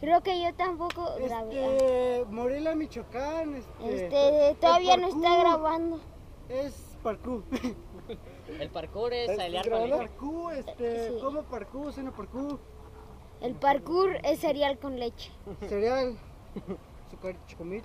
Creo que yo tampoco grabé. Este, Morelia, Michoacán. Este, Este, todavía no está grabando. Es parkour. El parkour es ¿Estás aliar grabando? con Parkour, este, Sí. como parkour, cena parkour, El parkour es cereal con leche. cereal, Você gosta de comer?